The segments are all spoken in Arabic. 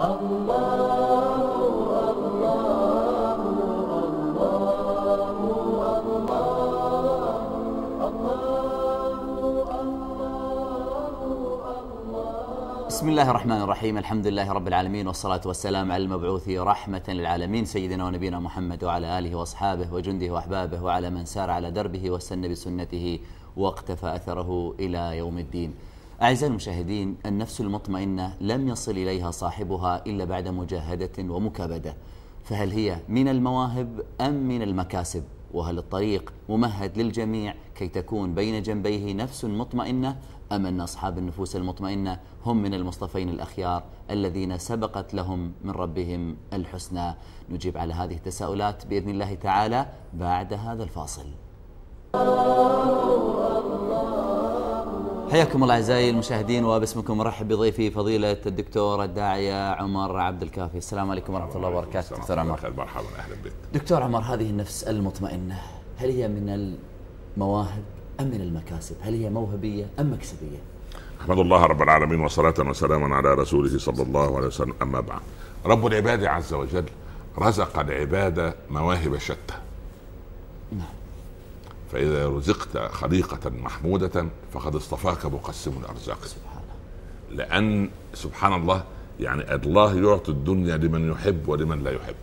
بسم الله الرحمن الرحيم الحمد لله رب العالمين والصلاة والسلام على المبعوث رحمة للعالمين سيدنا ونبينا محمد وعلى آله وأصحابه وجنده وأحبابه وعلى من سار على دربه واستنى بسنته واقتفى أثره إلى يوم الدين أعزائي المشاهدين النفس المطمئنة لم يصل إليها صاحبها إلا بعد مجاهدة ومكابدة. فهل هي من المواهب أم من المكاسب؟ وهل الطريق ممهد للجميع كي تكون بين جنبيه نفس مطمئنة أم أن أصحاب النفوس المطمئنة هم من المصطفين الأخيار الذين سبقت لهم من ربهم الحسنى؟ نجيب على هذه التساؤلات بإذن الله تعالى بعد هذا الفاصل. حياكم الله أعزائي المشاهدين وباسمكم مرحب بضيفي فضيلة الدكتور الداعية عمر عبد الكافي، السلام عليكم ورحمة الله وبركاته دكتور عمر. مرحبا أهلا بك. دكتور عمر هذه النفس المطمئنة هل هي من المواهب أم من المكاسب؟ هل هي موهبية أم مكسبية؟ أحمد الله رب العالمين وصلاة وسلاما على رسوله صلى الله عليه وسلم أما بعد. رب العباد عز وجل رزق العباد مواهب شتى. فإذا رزقت خليقة محمودة فقد اصطفاك مقسم الأرزاق سبحان الله. لأن سبحان الله يعني الله يعطي الدنيا لمن يحب ولمن لا يحب.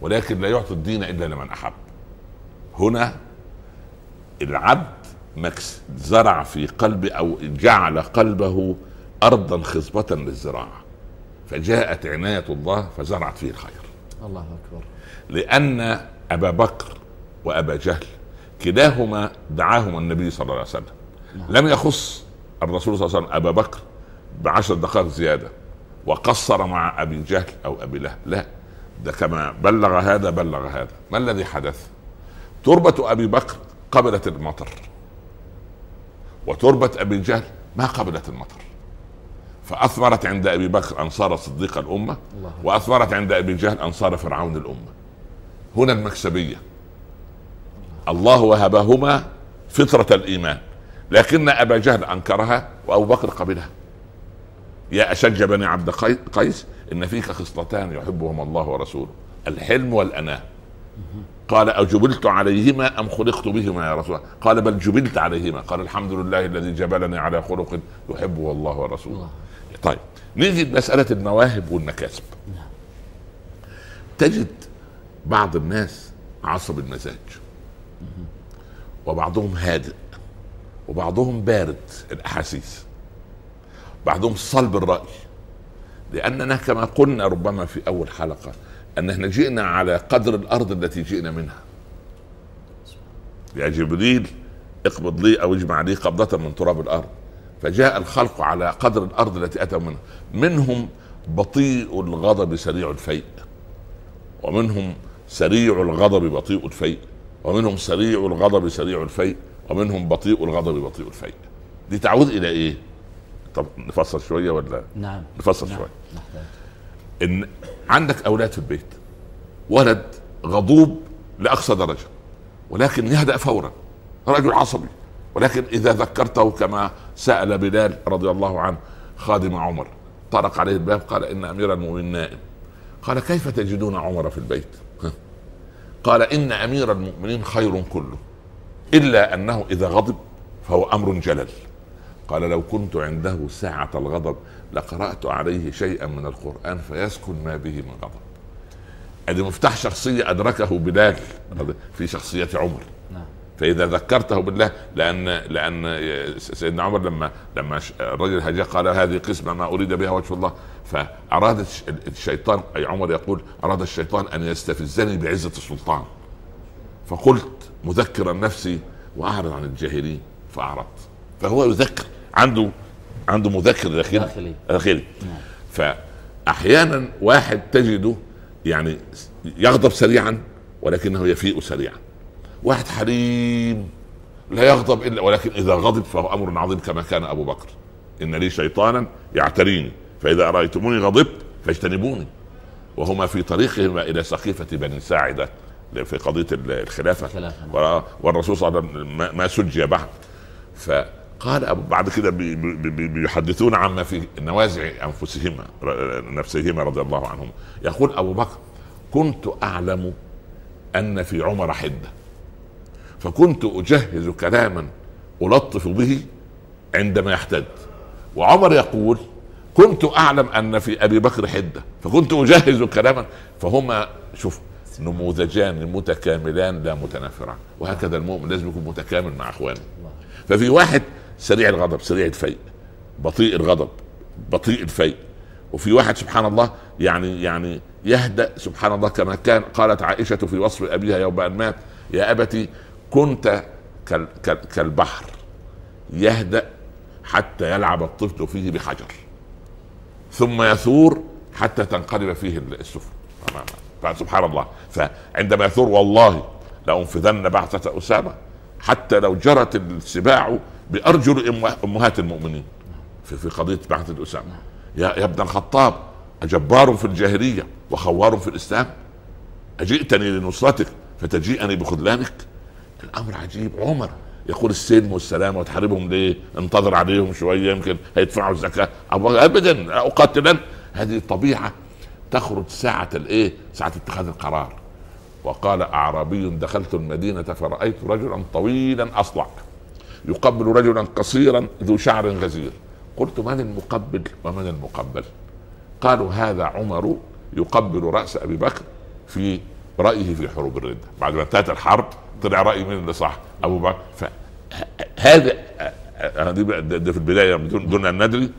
ولكن لا يعطي الدين إلا لمن أحب. هنا العبد مكس زرع في قلبه أو جعل قلبه أرضا خصبة للزراعة. فجاءت عناية الله فزرعت فيه الخير. الله أكبر. لأن أبا بكر وأبا جهل كلاهما دعاهما النبي صلى الله عليه وسلم. لم يخص الرسول صلى الله عليه وسلم أبا بكر بعشر دقائق زيادة وقصر مع أبي جهل أو أبي لهب. لا ده كما بلغ هذا بلغ هذا. ما الذي حدث؟ تربة أبي بكر قبلت المطر. وتربة أبي جهل ما قبلت المطر. فأثمرت عند أبي بكر أنصار صديق الأمة الله وأثمرت عند أبي جهل أنصار فرعون الأمة. هنا المكسبية. الله وهبهما فطرة الإيمان. لكن أبا جهل أنكرها وأبو بكر قبلها. يا أشج بني عبد قي- قيس إن فيك خصلتان يحبهما الله ورسوله. الحلم والأناة. قال أجبلت عليهما أم خلقت بهما يا رسول الله؟ قال بل جبلت عليهما. قال الحمد لله الذي جبلني على خلق يحبه الله ورسوله. طيب نيجي لمسألة المواهب والمكاسب نعم. تجد بعض الناس عصب المزاج. وبعضهم هادئ وبعضهم بارد الأحاسيس. بعضهم صلب الرأي. لأننا كما قلنا ربما في أول حلقة أن إحنا جئنا على قدر الأرض التي جئنا منها. يا جبريل اقبض لي أو اجمع لي قبضة من تراب الأرض. فجاء الخلق على قدر الأرض التي أتوا منها. منهم بطيء الغضب سريع الفيء ومنهم سريع الغضب بطيء الفيء. ومنهم سريع الغضب سريع الفيء ومنهم بطيء الغضب بطيء الفيء دي تعود إلى إيه طب نفصل شوية ولا نعم. نفصل نعم. شوية نحتاج. إن عندك أولاد في البيت ولد غضوب لأقصى درجة ولكن يهدأ فورا رجل عصبي ولكن إذا ذكرته كما سأل بلال رضي الله عنه خادم عمر طرق عليه الباب قال إن أمير المؤمنين نائم قال كيف تجدون عمر في البيت؟ قال إن أمير المؤمنين خير كله إلا أنه إذا غضب فهو أمر جلل. قال لو كنت عنده ساعة الغضب لقرأت عليه شيئا من القرآن فيسكن ما به من غضب. ادي مفتاح شخصية أدركه بلال في شخصية عمر. فإذا ذكرته بالله لأن لأن سيدنا عمر لما لما الرجل هجا قال هذه قسمة ما أريد بها وجه الله. فأراد الش- الشيطان أي عمر يقول أراد الشيطان أن يستفزني بعزة السلطان. فقلت مذكرا نفسي وأعرض عن الجاهلين. فأعرضت. فهو يذكر عنده عنده مذكر داخلي داخلي. داخلي. نعم. فأحيانا واحد تجده يعني يغضب سريعا ولكنه يفيء سريعا. واحد حليم لا يغضب الا ولكن إذا غضب فهو أمر عظيم كما كان أبو بكر. إن لي شيطانا يعتريني فإذا رايتموني غضبت فاجتنبوني. وهما في طريقهما إلى سقيفه بني ساعدة في قضية الخلافة. نعم. والرسول صلى الله عليه وسلم ما- سجي بعد. قال أبو بعد كده بي- بي- بي- بيحدثون عما في نوازع أنفسهما نفسيهما رضي الله عنهما. يقول أبو بكر كنت أعلم أن في عمر حدة. فكنت أجهز كلاما ألطف به عندما يحتد. وعمر يقول كنت أعلم أن في أبي بكر حدة. فكنت أجهز كلاما فهما شوف نموذجان متكاملان لا متنافران. وهكذا المؤمن لازم يكون متكامل مع إخوانه. ففي واحد سريع الغضب سريع الفيء بطيء الغضب بطيء الفيء. وفي واحد سبحان الله يعني يعني يهدأ سبحان الله كما كان قالت عائشة في وصف أبيها يوم أن مات يا أبتي كنت كال كال كالبحر يهدأ حتى يلعب الطفل فيه بحجر ثم يثور حتى تنقلب فيه السفن. فسبحان الله. فعندما يثور والله لأنفذن بعثة أسامة حتى لو جرت السباع بأرجل أم- أمهات المؤمنين في في قضية بعثة أسامة. يا يا ابن الخطاب أجبار في الجاهلية وخوار في الإسلام. أجئتني لنصرتك فتجيئني بخذلانك. الأمر عجيب. عمر يقول السلم والسلام وتحاربهم ليه؟ انتظر عليهم شوية يمكن هيدفعوا الزكاة. ابدا أقاتلن. هذه طبيعه تخرج ساعة الإيه؟ ساعة اتخاذ القرار. وقال أعرابي دخلت المدينة فرأيت رجلا طويلا اصلع يقبل رجلا قصيرا ذو شعر غزير. قلت من المقبل؟ ومن المقبل؟ قالوا هذا عمر يقبل رأس أبي بكر في رأيه في حروب الردة. بعد ما انتهت الحرب طلع رأي مين اللي صح؟ أبو بكر. فهذا ده في البداية دون, دون ان ندري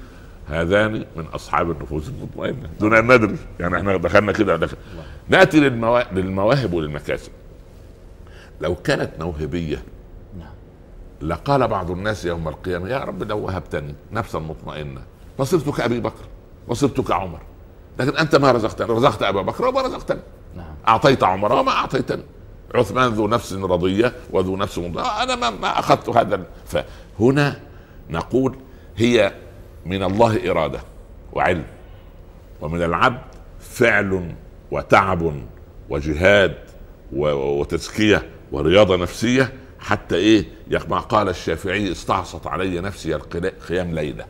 هذان من أصحاب النفوس المطمئنة. دون ان ندري يعني إحنا دخلنا كده دخل. نأتي للموا... للمواهب وللمكاسب. لو كانت موهبية نعم. لقال بعض الناس يوم القيامة يا رب لو وهبتني نفسا مطمئنة لصرت كأبي بكر وصرت كعمر لكن أنت ما رزقتني. رزقت أبا بكر وما رزقتني. نعم. أعطيت عمر وما أعطيتني. عثمان ذو نفس رضية وذو نفس مضية أنا ما, أخذت هذا فهنا نقول هي من الله إرادة وعلم ومن العبد فعل وتعب وجهاد وتزكية ورياضة نفسية حتى إيه؟ ما قال الشافعي استعصت علي نفسي قيام ليلة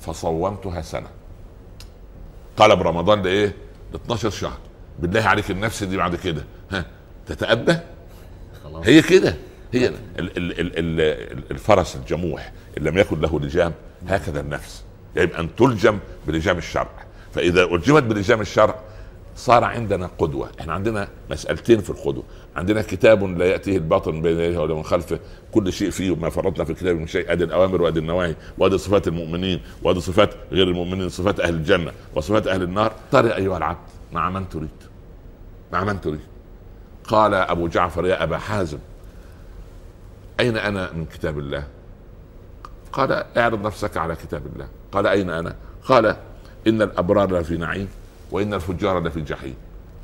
فصومتها سنة. طلب رمضان لإيه؟ ل 12 شهر. بالله عليك النفس دي بعد كده. ها؟ تتأبى؟ خلاص. هي كده. هي ال ال ال ال الفرس الجموح ان لم يكن له لجام هكذا النفس. يجب أن تلجم بلجام الشرع. فإذا ألجمت بلجام الشرع صار عندنا قدوة. إحنا عندنا مسألتين في القدوة. عندنا كتاب لا يأتيه الباطل من بين يديه ولا من خلفه. كل شيء فيه ما فرطنا في الكتاب من شيء. ادي الأوامر وادي النواهي. وادي صفات المؤمنين. وادي صفات غير المؤمنين. صفات أهل الجنة. وصفات أهل النار. طر أيها العبد مع من تريد؟ مع من تريد؟ قال أبو جعفر يا أبا حازم أين أنا من كتاب الله؟ قال اعرض نفسك على كتاب الله. قال أين أنا؟ قال إن الأبرار لفي نعيم وإن الفجار لفي جحيم.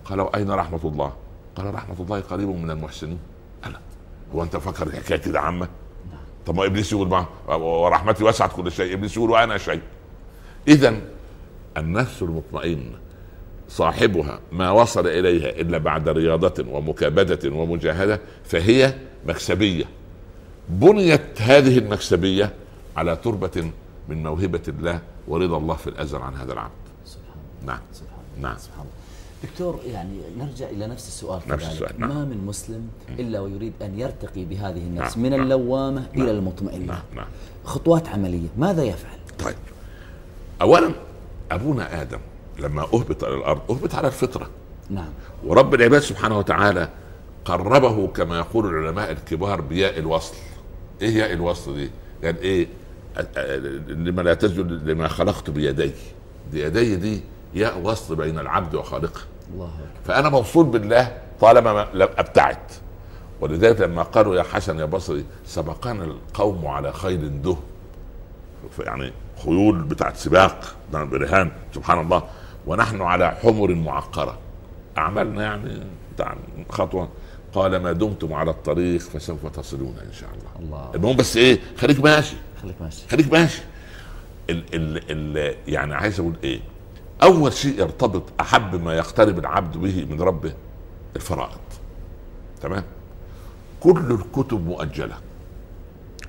قال واين رحمة الله؟ قال رحمة الله قريب من المحسنين. ألا هو أنت فكر الحكاية كده عامه طب ما إبليس يقول ورحمتي وسعت كل شيء إبليس يقول وأنا شيء. اذا النفس المطمئنه صاحبها ما وصل إليها إلا بعد رياضة ومكابدة ومجاهدة فهي مكسبية. بنيت هذه المكسبية على تربة من موهبة الله ورضا الله في الأزل عن هذا العبد. سبحان نعم. سبحان الله. نعم. سبحان الله. دكتور يعني نرجع إلى نفس السؤال نفس. السؤال، نعم. ما من مسلم إلا ويريد أن يرتقي بهذه النفس نعم، من نعم. اللوامة نعم. إلى المطمئنة. نعم. نعم. خطوات عملية ماذا يفعل؟ طيب. اولا أبونا آدم لما أهبط إلى الأرض أهبط على الفطرة. نعم. ورب العباد سبحانه وتعالى قربه كما يقول العلماء الكبار بياء الوصل. إيه ياء الوصل دي؟ قال إيه؟ لما لا تسجد لما خلقت بيدي. بيدي دي ياء وصل بين العبد وخالقه. الله فأنا موصول بالله طالما ما لم أبتعد. ولذلك لما قالوا يا حسن يا بصري سبقنا القوم على خيل دهم يعني خيول بتاعت سباق برهان سبحان الله. ونحن على حمر معقرة. اعمالنا يعني خطوة. قال ما دمتم على الطريق فسوف تصلون إن شاء الله. الله. المهم بس إيه؟ خليك ماشي. خليك ماشي. خليك ماشي. ال ال ال يعني عايز أقول إيه؟ أول شيء يرتبط أحب ما يقترب العبد به من ربه الفرائض. تمام؟ كل الكتب مؤجلة.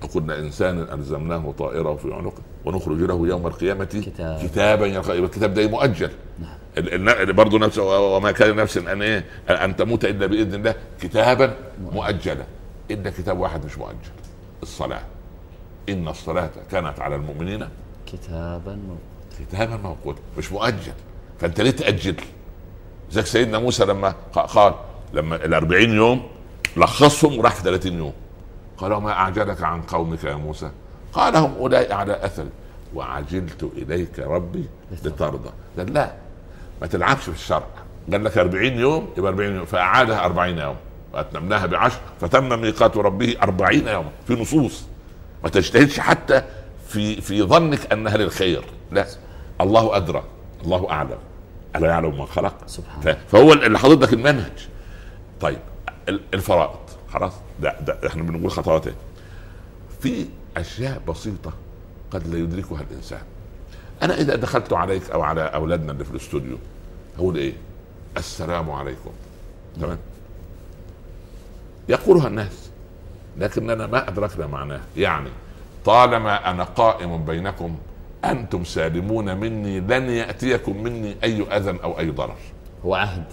وكل إنسان ألزمناه طائره في عنقه ونخرج له يوم القيامة كتاب. كتابا يلقى الكتاب ده مؤجل. نعم. برضه نفس وما كان نفس أن إيه أن تموت إلا بإذن الله. كتابا مؤجلا الا كتاب واحد مش مؤجل. الصلاة. إن الصلاة كانت على المؤمنين كتابا كتابا موقوتا مش مؤجل. فأنت ليه تأجل؟ زي سيدنا موسى لما قال لما ال 40 يوم لخصهم وراح في 30 يوم. قال وما أعجلك عن قومك يا موسى. قال هم أولئك على اثر وعجلت إليك ربي لترضى. قال لا ما تلعبش في الشرع. قال لك 40 يوم يبقى 40 يوم. فأعادها 40 يوم وأتممناها بعشر فتم ميقات ربه 40 يوما في نصوص. ما تجتهدش حتى في في ظنك أنها للخير. لا الله أدرى الله أعلم. ألا يعلم ما خلق؟ سبحان فهو اللي حاطط لك المنهج. طيب الفرائض. خلاص ده, ده إحنا بنقول خطوات في أشياء بسيطة قد لا يدركها الإنسان. أنا إذا دخلت عليك أو على أولادنا اللي في الاستوديو أقول إيه؟ السلام عليكم. تمام؟ يقولها الناس لكننا ما أدركنا معناه. يعني طالما أنا قائم بينكم أنتم سالمون مني لن يأتيكم مني أي أذى أو أي ضرر. هو عهد.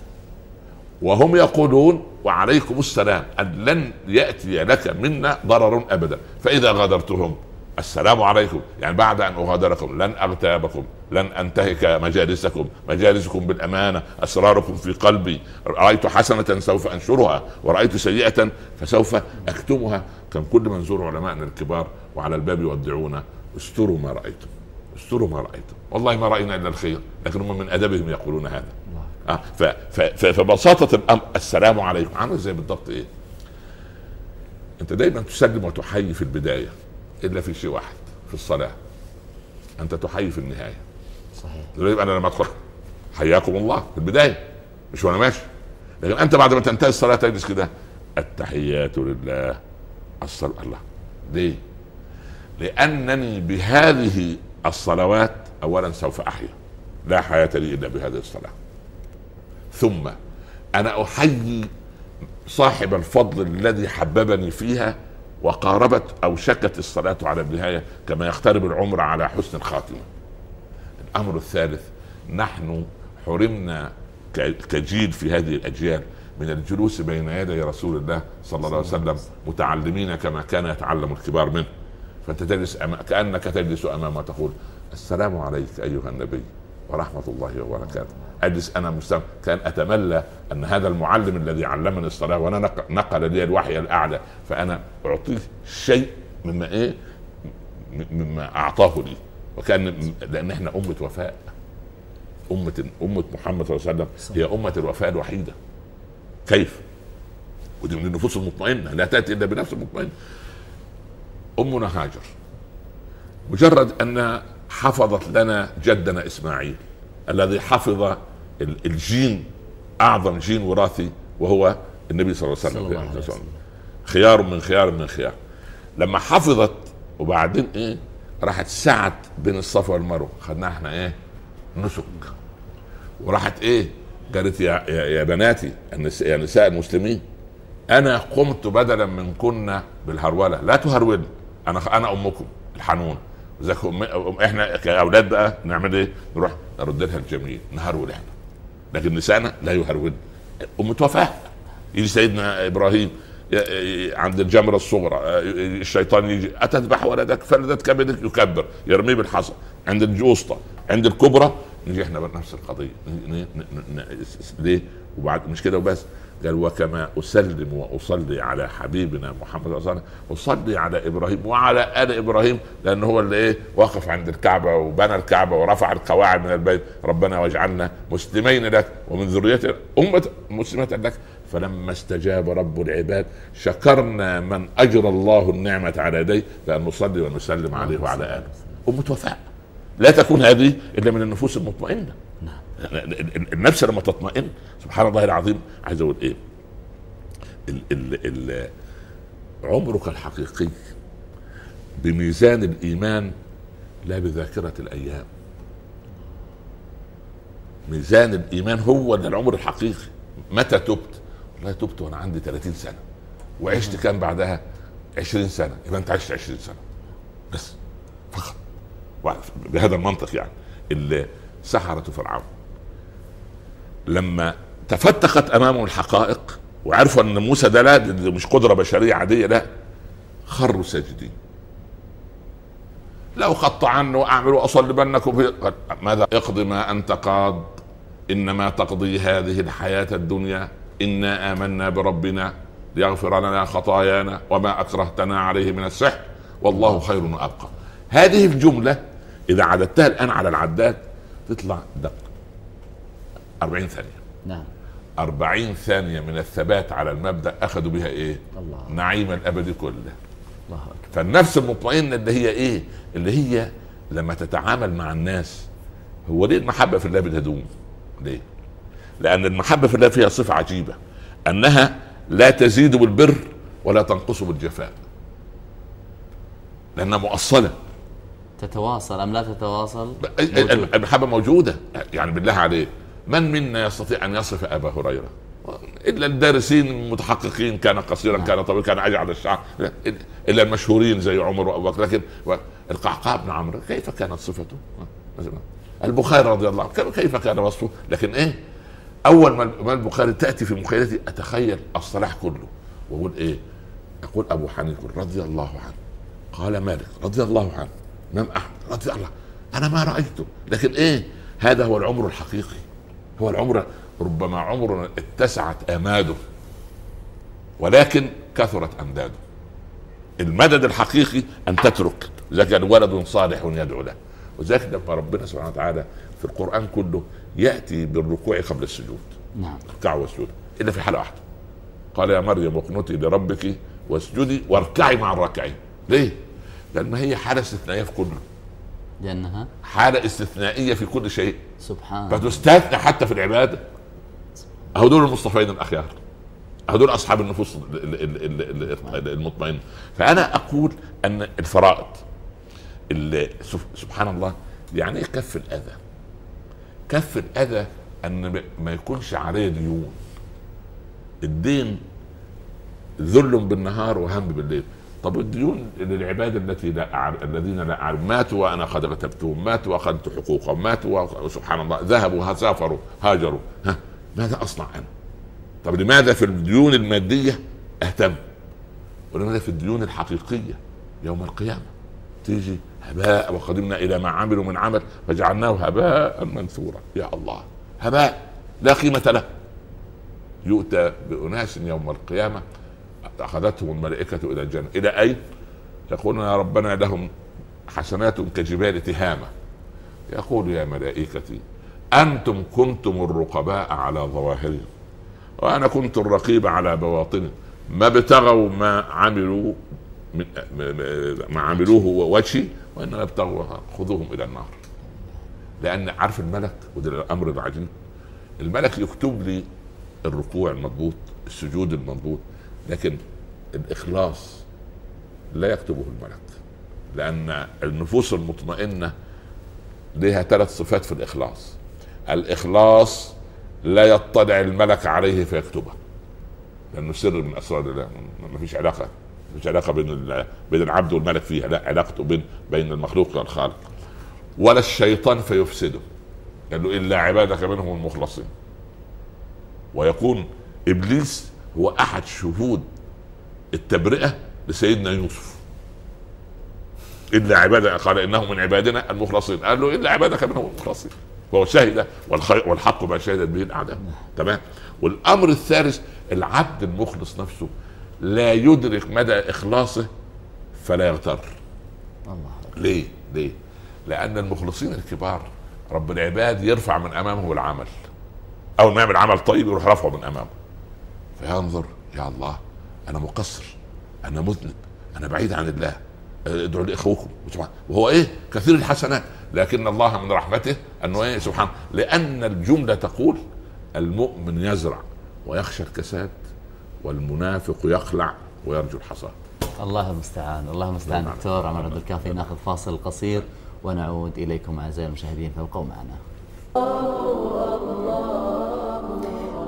وهم يقولون وعليكم السلام أن لن يأتي لك منا ضرر أبدا. فإذا غادرتهم السلام عليكم. يعني بعد أن أغادركم لن أغتابكم لن أنتهك مجالسكم. مجالسكم بالأمانة أسراركم في قلبي. رأيت حسنة سوف أنشرها ورأيت سيئة فسوف أكتمها. كان كل من زور علمائنا الكبار وعلى الباب يودعونا استروا ما رأيتم. استروا ما رأيتم. والله ما رأينا إلا الخير لكن هم من أدبهم يقولون هذا. آه فبساطة الأمر السلام عليكم. عامل زي بالضبط إيه؟ أنت دايما تسلم وتحيي في البداية إلا في شيء واحد في الصلاة. أنت تحيي في النهاية. صحيح. أنا لما أدخل. حياكم الله في البداية. مش وأنا ماشي. لكن أنت بعد ما تنتهي الصلاة تجلس كده. التحيات لله. الصلاة الله. ليه؟ لأنني بهذه الصلوات أولا سوف أحيا. لا حياة لي إلا بهذه الصلاة. ثم أنا أحيي صاحب الفضل الذي حببني فيها وقاربت أو شكت الصلاة على النهاية كما يقترب العمر على حسن الخاتمة. الأمر الثالث نحن حرمنا كجيل في هذه الأجيال من الجلوس بين يدي رسول الله صلى الله عليه وسلم متعلمين كما كان يتعلم الكبار منه فانت تجلس كأنك تجلس أمامه تقول السلام عليك أيها النبي ورحمة الله وبركاته. أجلس أنا مستمع كأن أتملى أن هذا المعلم الذي علمني الصلاة وأنا نقل لي الوحي الأعلى فأنا اعطيه شيء مما إيه؟ مما أعطاه لي. وكأن لأن إحنا أمة وفاء. أمة أمة محمد صلى الله عليه وسلم هي أمة الوفاء الوحيدة. كيف؟ ودي من النفوس المطمئنة لا تأتي إلا بنفس مطمئنة. أمنا هاجر. مجرد أن حفظت لنا جدنا إسماعيل الذي حفظ الجين أعظم جين وراثي وهو النبي صلى الله عليه وسلم. خيار من خيار من خيار. لما حفظت وبعدين إيه راحت سعت بين الصفا والمروة. خدناها إحنا إيه نسك. وراحت إيه قالت يا يا, يا بناتي يا نساء المسلمين أنا قمت بدلا من كنا بالهروله لا تهرول أنا أنا أمكم الحنون. إحنا كأولاد بقى نعمل إيه؟ نروح نرد لها الجميل نهرول إحنا. لكن نسانا لا يهرول. أمة وفاء يجي سيدنا إبراهيم عند الجمرة الصغرى الشيطان يجي أتذبح ولدك؟ فلدت كبدك يكبر. يرميه بالحصى. عند الوسطى عند الكبرى نجي إحنا بنفس القضية. ليه؟ وبعد مش كده وبس. قال وكما أسلم وأصلي على حبيبنا محمد صلى الله عليه وسلم. أصلي على إبراهيم وعلى آل إبراهيم لأن هو اللي إيه؟ وقف عند الكعبة وبنى الكعبة ورفع القواعد من البيت. ربنا واجعلنا مسلمين لك ومن ذريتنا أمة مسلمة لك. فلما استجاب رب العباد شكرنا من اجرى الله النعمة على يديه لأن نصلي ونسلم عليه وعلى آله. امه وفاء لا تكون هذه إلا من النفوس المطمئنة. النفس لما تطمئن سبحان الله العظيم عايز أقول إيه؟ ال ال ال عمرك الحقيقي بميزان الإيمان لا بذاكرة الأيام. ميزان الإيمان هو العمر الحقيقي متى تبت؟ والله تبت وأنا عندي 30 سنة وعشت كام بعدها 20 سنة يبقى أنت عشت 20 سنة بس فقط. بهذا المنطق يعني سحرة فرعون. لما تفتقت امامهم الحقائق وعرفوا أن موسى ده لا مش قدرة بشرية عادية لا خروا ساجدين. لو خط عنه واعمل واصلبنكم في ماذا؟ اقضي ما أنت قاض إنما تقضي هذه الحياة الدنيا. إنا آمنا بربنا ليغفر لنا خطايانا وما أكرهتنا عليه من السحر. والله خير وأبقى. هذه الجملة إذا عددتها الآن على العداد تطلع دق. 40 ثانية. نعم. 40 ثانية من الثبات على المبدأ أخذوا بها إيه؟ الله. نعيم الابدي كله. الله أكبر. فالنفس المطمئنة اللي هي إيه؟ اللي هي لما تتعامل مع الناس هو ليه المحبة في الله بتدوم ليه؟ لأن المحبة في الله فيها صفة عجيبة أنها لا تزيد بالبر ولا تنقص بالجفاء. لأنها مؤصلة. تتواصل أم لا تتواصل؟ المحبه موجودة. يعني بالله عليك من منا يستطيع أن يصف أبا هريرة؟ إلا الدارسين المتحققين كان قصيرا كان طويلا كان أجعل الشعر. إلا المشهورين زي عمر وأبو بكر. لكن القعقاع بن عمرو كيف كانت صفته؟ البخاري رضي الله عنه كيف كان وصفه؟ لكن إيه؟ أول ما البخاري تأتي في مخيلتي أتخيل الصلاح كله. وأقول إيه؟ أقول أبو حنيفة رضي الله عنه. قال مالك رضي الله عنه إمام أحمد رضي الله أنا ما رأيته. لكن إيه؟ هذا هو العمر الحقيقي. هو العمر ربما عمر اتسعت أماده. ولكن كثرت أمداده. المدد الحقيقي أن تترك. اذا كان ولد صالح يدعو له. وذلك لما ربنا سبحانه وتعالى في القرآن كله يأتي بالركوع قبل السجود. نعم. الركوع والسجود إلا في حالة واحدة. قال يا مريم اقنتي لربك واسجدي واركعي مع الراكعين. ليه؟ لأن هي حالة استثنائية في كله. لأنها حالة استثنائية في كل شيء. سبحان فتستثنى حتى في العبادة. اهو دول المصطفين الأخيار. هذول أصحاب النفوس المطمئنة. فأنا أقول أن الفرائض اللي سبحان الله يعني إيه كف الأذى. كف الأذى أن ما يكونش عليه ديون. الدين ذل بالنهار وهم بالليل. طب الديون للعباد التي لا الذين لا أعرف. ماتوا وأنا قد اغتبتهم ماتوا وأخذت حقوقهم ماتوا سبحان الله ذهبوا سافروا هاجروا. ها ماذا أصنع أنا؟ طب لماذا في الديون المادية أهتم؟ ولماذا في الديون الحقيقية يوم القيامة؟ تيجي هباء وقدمنا إلى ما عملوا من عمل فجعلناه هباء منثورا. يا الله هباء لا قيمة له. يؤتى بأناس يوم القيامة اخذتهم الملائكة إلى الجنة. إلى أين؟ يقولون يا ربنا لهم حسنات كجبال تهامة. يقول يا ملائكتي أنتم كنتم الرقباء على ظواهرهم وأنا كنت الرقيب على بواطنهم. ما ابتغوا ما عملوا ما عملوه وجهي وإنما ابتغوا خذوهم إلى النار. لأن عارف الملك؟ وده الأمر العجيب. الملك يكتب لي الركوع المضبوط السجود المضبوط. لكن الإخلاص لا يكتبه الملك لأن النفوس المطمئنة لها ثلاث صفات في الإخلاص. الإخلاص لا يطلع الملك عليه فيكتبه لأنه سر من أسرار الله ما فيش علاقة ما فيش علاقة بين بين العبد والملك فيها لا علاقته بين بين المخلوق والخالق. ولا الشيطان فيفسده قال له إلا عبادك منهم المخلصين. ويكون إبليس هو أحد شهود التبرئة لسيدنا يوسف. الا عبادك قال إنه من عبادنا المخلصين. قال له الا عبادك منهم المخلصين. وهو شهد والحق ما شهدت به الأعداء. تمام؟ والأمر الثالث العبد المخلص نفسه لا يدرك مدى إخلاصه فلا يغتر. الله ليه؟ ليه؟ لأن المخلصين الكبار رب العباد يرفع من أمامه العمل. اول ما يعمل عمل طيب يروح رفعه من أمامه. فينظر يا الله أنا مقصر أنا مذنب أنا بعيد عن الله. ادعوا لإخوكم. وهو إيه؟ كثير الحسنات. لكن الله من رحمته انه إيه؟ سبحان لأن الجملة تقول المؤمن يزرع ويخشى الكساد والمنافق يخلع ويرجو الحصاد. الله المستعان الله المستعان. دكتور عمر عبد الكافي ناخذ فاصل قصير ونعود إليكم أعزائي المشاهدين فابقوا معنا.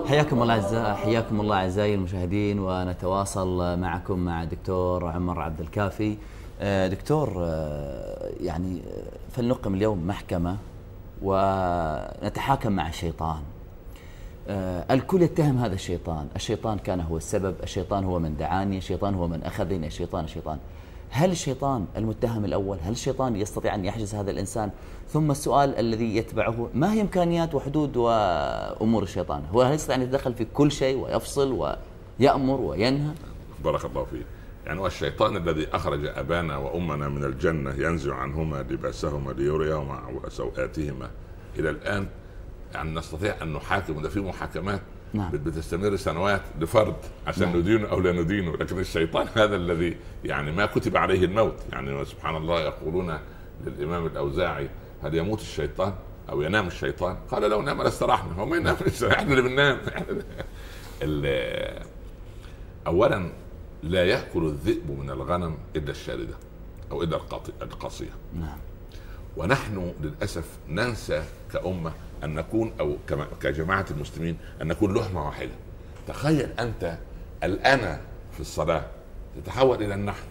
حياكم الله اعزائي حياكم الله أعزائي المشاهدين ونتواصل معكم مع دكتور عمر عبد الكافي. آه، دكتور آه، يعني آه، فلنقم اليوم محكمة ونتحاكم مع الشيطان. الكل يتهم هذا الشيطان. الشيطان كان هو السبب الشيطان هو من دعاني الشيطان هو من أخذني الشيطان الشيطان. هل الشيطان المتهم الأول هل الشيطان يستطيع أن يحجز هذا الإنسان؟ ثم السؤال الذي يتبعه ما هي إمكانيات وحدود وأمور الشيطان؟ هو هل يستطيع أن يتدخل في كل شيء ويفصل ويأمر وينهى؟ بارك الله فيك. يعني والشيطان الذي أخرج أبانا وأمنا من الجنة ينزع عنهما لباسهما ليريهما سوآتهما إلى الآن يعني نستطيع أن نحاكم ده في محاكمات نعم. بتستمر سنوات لفرد عشان نعم. ندينه أو لا ندينه لكن الشيطان هذا الذي يعني ما كتب عليه الموت. يعني سبحان الله يقولون للإمام الأوزاعي هل يموت الشيطان أو ينام الشيطان؟ قال لو نام لاستراحنا. هو ما ينام إحنا اللي بننام. اولا لا يأكل الذئب من الغنم إلا الشاردة أو إلا القاصية. نعم. ونحن للأسف ننسى كأمة أن نكون أو كجماعة المسلمين أن نكون لحمة واحدة. تخيل أنت الانا في الصلاة تتحول إلى النحن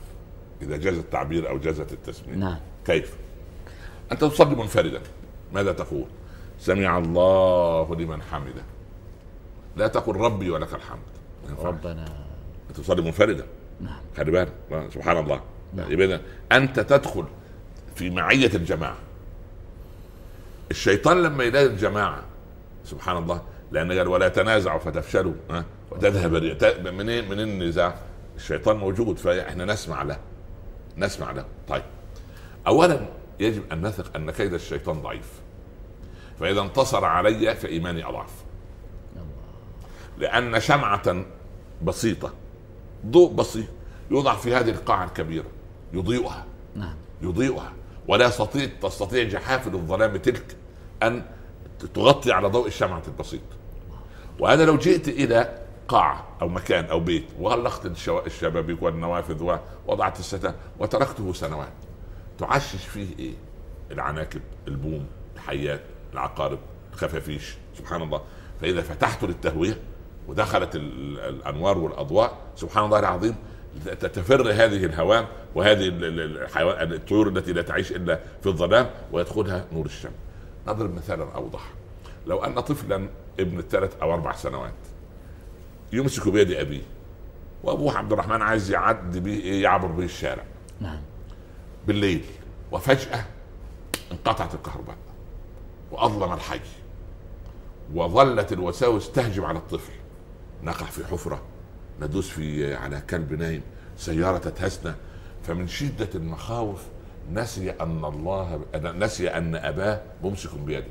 إذا جاز التعبير أو جازت التسمية. نعم. كيف؟ أنت تصلي منفردا. ماذا تقول؟ سمع الله لمن حمده. لا تقل ربي ولك الحمد. ربنا. أنت تصلي منفردا. نعم. خلي بالك. سبحان الله. نعم. يبقى أنت تدخل في معية الجماعة. الشيطان لما يلاقي الجماعة سبحان الله لأن قال ولا تنازعوا فتفشلوا ها؟ وتذهب منين منين النزاع؟ الشيطان موجود فإحنا نسمع له. نسمع له. طيب. اولا يجب أن نثق أن كيد الشيطان ضعيف. فإذا انتصر علي فإيماني أضعف. لأن شمعة بسيطة ضوء بسيط يوضع في هذه القاعة الكبيرة يضيئها. نعم. يضيئها. ولا يستطيع تستطيع جحافل الظلام تلك أن تغطي على ضوء الشمعة البسيط. وأنا لو جئت إلى قاعة أو مكان أو بيت وغلقت الشبابيك والنوافذ ووضعت الستان وتركته سنوات تعشش فيه إيه؟ العناكب البوم الحيات العقارب الخفافيش. سبحان الله. فإذا فتحت للتهوية ودخلت الأنوار والأضواء سبحان الله العظيم تفر هذه الهوام وهذه الحيوان الطيور التي لا تعيش إلا في الظلام ويدخلها نور الشمس. نضرب مثالا أوضح. لو أن طفلا ابن ثلاث أو أربع سنوات يمسك بيد أبيه وأبوه عبد الرحمن عايز يعدي به يعبر به الشارع. نعم. بالليل وفجأة انقطعت الكهرباء وأظلم الحي وظلت الوساوس تهجم على الطفل. نقع في حفرة ندوس في على كلب نايم سيارة تتهسنا فمن شدة المخاوف نسي أن الله نسي أن أباه ممسك بيده.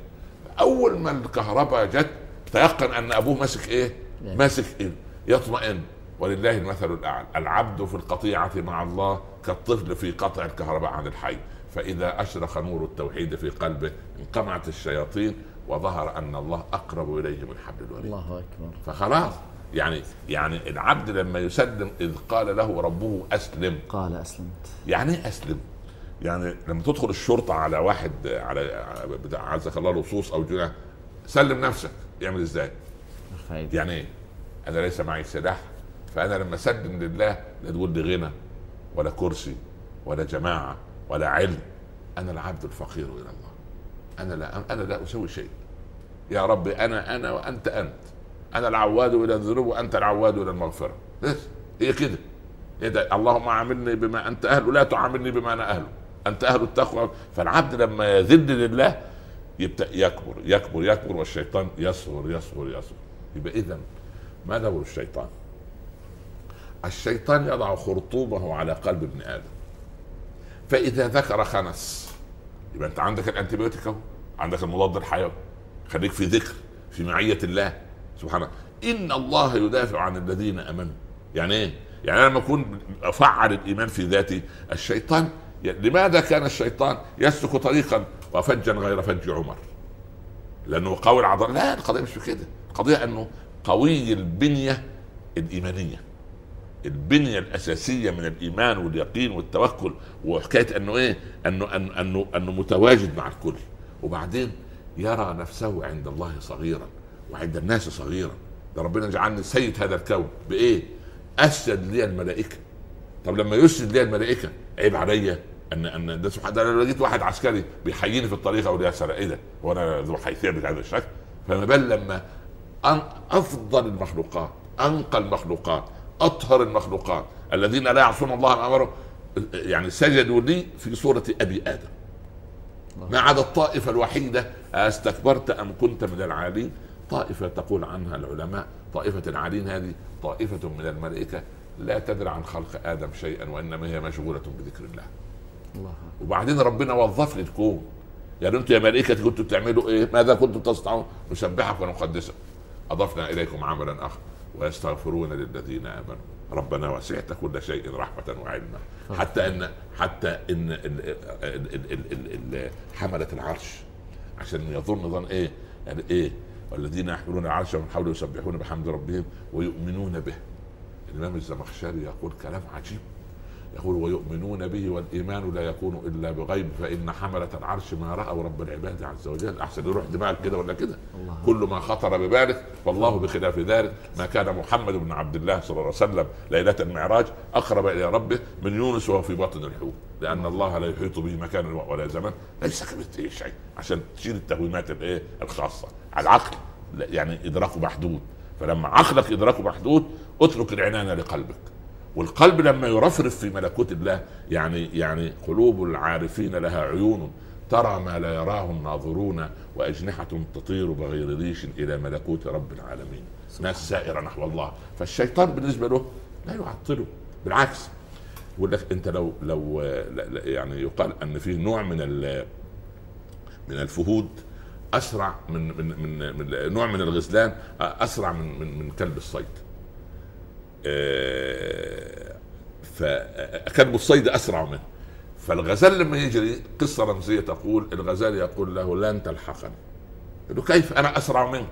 أول ما الكهرباء جت تيقن أن أبوه ماسك إيه؟ نعم. ماسك إيه؟ يطمئن. ولله المثل الأعلى. العبد في القطيعة مع الله كالطفل في قطع الكهرباء عن الحي. فإذا أشرق نور التوحيد في قلبه انقمعت الشياطين وظهر أن الله أقرب إليه من حبل الوريد. الله أكبر. فخلاص. يعني يعني العبد لما يسلم إذ قال له ربه أسلم. قال أسلمت. يعني إيه أسلم؟ يعني لما تدخل الشرطة على واحد على بتاع عزك الله لصوص أو جناح سلم نفسك. يعمل إزاي؟ يعني إيه؟ أنا ليس معي سلاح فأنا لما أسلم لله لا تقول لي غنى ولا كرسي ولا جماعة ولا علم. أنا العبد الفقير إلى الله. أنا لا أنا لا أسوي شيء. يا رب أنا أنا وأنت أنت. أنا العواد إلى الذنوب وأنت العواد إلى المغفرة. بس هي كده؟ إيه ده؟ اللهم عاملني بما أنت أهله لا تعاملني بما أنا أهله. أنت أهل التقوى. فالعبد لما يذل لله يبدأ يكبر يكبر يكبر والشيطان يصغر يصغر يصغر. يبقى إذا ما دور الشيطان؟ الشيطان يضع خرطومه على قلب ابن آدم. فإذا ذكر خنس يبقى أنت عندك الأنتيبيوتيك أهو عندك المضاد الحيوي. خليك في ذكر في معية الله. سبحان الله إن الله يدافع عن الذين آمنوا. يعني إيه؟ يعني أنا لما أكون أفعل الإيمان في ذاتي الشيطان لماذا كان الشيطان يسلك طريقا وفجا غير فج عمر؟ لأنه قوي العضلات لا القضية مش كده. القضية أنه قوي البنية الإيمانية. البنية الأساسية من الإيمان واليقين والتوكل وحكاية أنه إيه؟ أنه أنه أنه, أنه متواجد مع الكل. وبعدين يرى نفسه عند الله صغيرا. وعند الناس صغيرا ده ربنا جعلني سيد هذا الكون. بإيه؟ أسجد لي الملائكة. طب لما يسجد لي الملائكة عيب عليا ان أن ده سبحان الله لو لقيت واحد عسكري بيحييني في الطريق أقول يا سلام إيه ده؟ وأنا ذو حيثية بهذا الشكل. فما بال لما أن أفضل المخلوقات أنقى المخلوقات أطهر المخلوقات الذين لا يعصون الله ما أمرهم يعني سجدوا لي في صوره أبي آدم. ما عدا الطائفة الوحيدة أستكبرت أم كنت من العالين؟ طائفة تقول عنها العلماء طائفة العالين هذه طائفة من الملائكة لا تدري عن خلق آدم شيئا وإنما هي مشغولة بذكر الله. الله. وبعدين ربنا وظف لي الكون يعني أنتم يا ملائكة كنتوا بتعملوا إيه؟ ماذا كنتم تصنعون؟ نسبحك ونقدسك. أضفنا إليكم عملا آخر. ويستغفرون للذين آمنوا. ربنا وسعت كل شيء رحمة وعلما. حتى إن حتى إن حملة العرش. عشان يظن ظن إيه؟ يعني إيه؟ والذين يحملون العرش من حوله يسبحون بحمد ربهم ويؤمنون به. الامام الزمخشري يقول كلام عجيب. يقول ويؤمنون به والإيمان لا يكون إلا بغيب فإن حملة العرش ما رأوا رب العباد عز وجل. أحسن يروح دماغك كده ولا كده؟ كل ما خطر ببالك فالله بخلاف ذلك ما كان محمد بن عبد الله صلى الله عليه وسلم ليلة المعراج أقرب إلى ربه من يونس وهو في بطن الحوت لأن الله. لا يحيط به مكان ولا زمان. ليس كمثله شيء عشان تشيل التهويمات الإيه؟ الخاصة. على العقل يعني ادراكه محدود. فلما عقلك ادراكه محدود اترك العنان لقلبك. والقلب لما يرفرف في ملكوت الله يعني يعني قلوب العارفين لها عيون. ترى ما لا يراه الناظرون وأجنحة تطير بغير ريش إلى ملكوت رب العالمين. ناس سائرة نحو الله. فالشيطان بالنسبة له لا يعطله. بالعكس. يقول لك أنت لو لو يعني يقال أن في نوع من من الفهود أسرع من من, من نوع من الغزلان أسرع من من, من كلب الصيد. آه، فكلب الصيد أسرع منه. فالغزال لما يجري قصة رمزية تقول الغزال يقول له لن تلحقني. يقول كيف؟ أنا أسرع منك.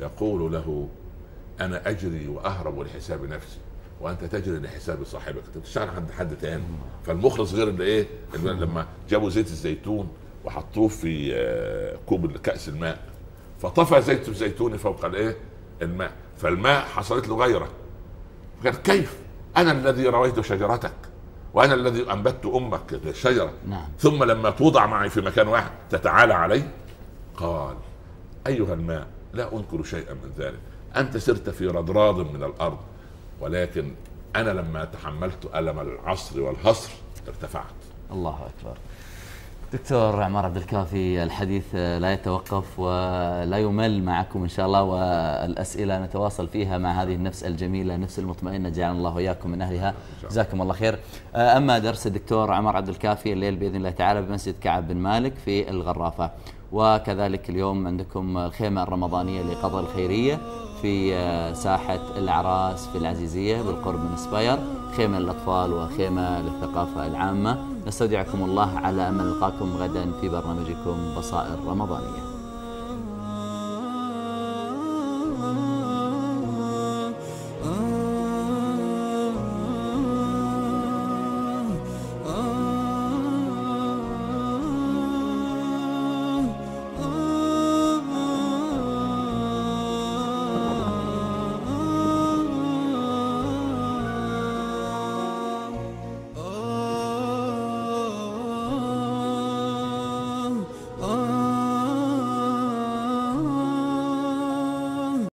يقول له أنا أجري وأهرب لحساب نفسي وأنت تجري لحساب صاحبك. انت بتشتغل عند حد تاني. فالمخلص غير اللي إيه؟ اللي لما جابوا زيت الزيتون وحطوه في آه، كوب كأس الماء. فطفى زيت الزيتون فوق الإيه؟ الماء. فالماء حصلت له غيرة. قال كيف؟ أنا الذي رويت شجرتك وأنا الذي انبت أمك الشجره نعم. ثم لما توضع معي في مكان واحد تتعالى علي؟ قال أيها الماء لا أنكر شيئا من ذلك. أنت سرت في رضراض من الأرض ولكن أنا لما تحملت ألم العصر والهصر ارتفعت. الله أكبر. دكتور عمار عبد الكافي الحديث لا يتوقف ولا يمل معكم إن شاء الله والأسئلة نتواصل فيها مع هذه النفس الجميلة النفس المطمئنة جعلنا الله وإياكم من أهلها. جزاكم الله خير. أما درس الدكتور عمار عبد الكافي الليل بإذن الله تعالى بمسجد كعب بن مالك في الغرافة. وكذلك اليوم عندكم الخيمة الرمضانية لقضاء الخيرية في ساحة الأعراس في العزيزية بالقرب من سباير خيمة للأطفال وخيمة للثقافة العامة. نستودعكم الله على أمل نلقاكم غدا في برنامجكم بصائر رمضانية.